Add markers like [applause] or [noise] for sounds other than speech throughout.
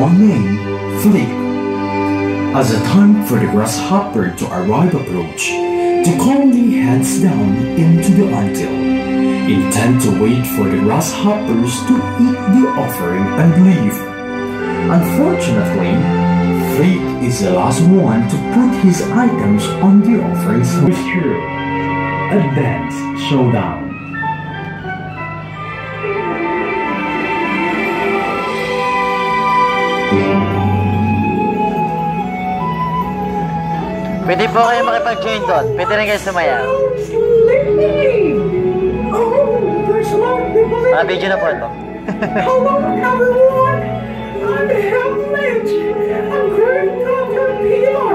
one named Flik. As the time for the grasshopper to arrive approach, the colony heads down into the until, intent to wait for the grasshoppers to eat the offering and leave. Unfortunately, Flik is the last one to put his items on the offering slip. Advanced Showdown Pwede po kayo makipag-join doon. Pwede rin kayo sumayaw. Mga ah, video na po ito. Hello everyone! I'm Hal Lynch. I'm grandfather Peter.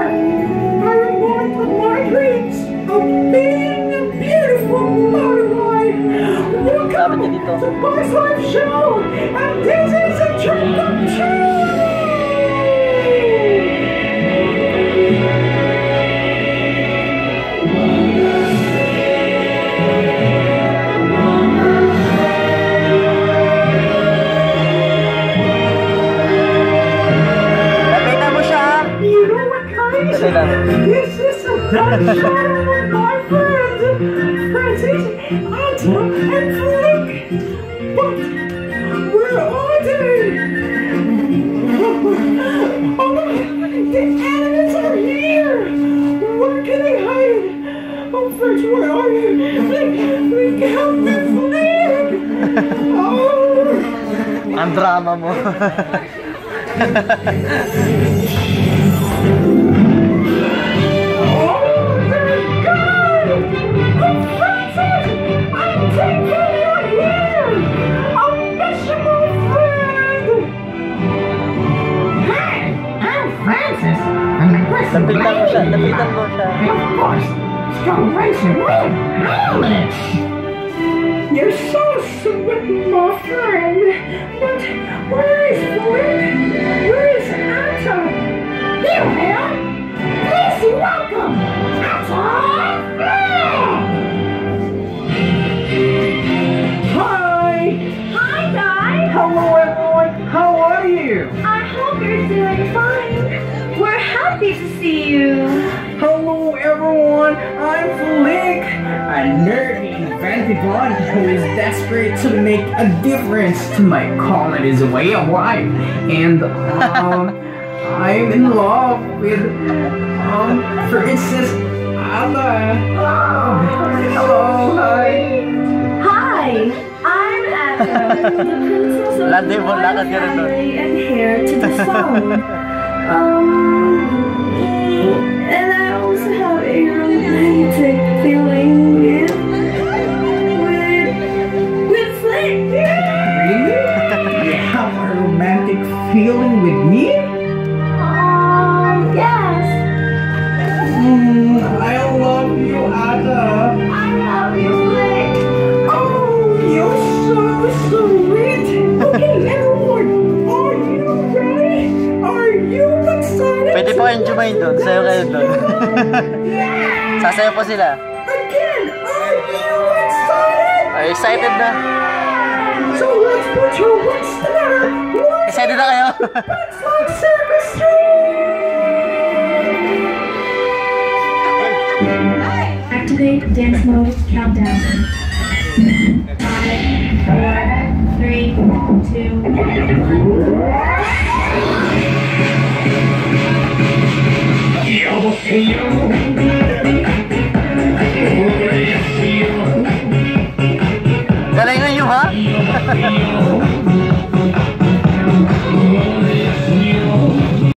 I reborn from my dreams of being a beautiful butterfly. Welcome to Bugs Life Show, and this is a dream lang. This is a fun show with my friends, Francis, Anton, and Flik. But where are they? Oh, the enemies are here. Where can they hide? Oh, Fritz, where are you? Flik, Flik, help me, Flik. Oh. Ang drama mo. [laughs] and Lapitan mo siya. Lapitan mo siya. You're so sweet, my friend! But where is Flynn? Happy to see you. Hello, everyone! I'm Flik, a nerdy inventive one who is desperate to make a difference to my colony's way of life. And, um, [laughs] I'm in love with, um, for instance, Atta. Oh, hello, hi. Hi, I'm Atta, the [laughs] princess of the mo, royal lakad ka rin doon. family and heir to [laughs] the throne. Um, and I also have a romantic feeling with, with, with. Really? [laughs] You have a romantic feeling with main doon. Sayo kayo doon. [laughs] Sasayo po sila. Ay, excited na. So let's put your together. Excited na kayo. Activate dance mode countdown. 5, 4, 3, 2, 1. you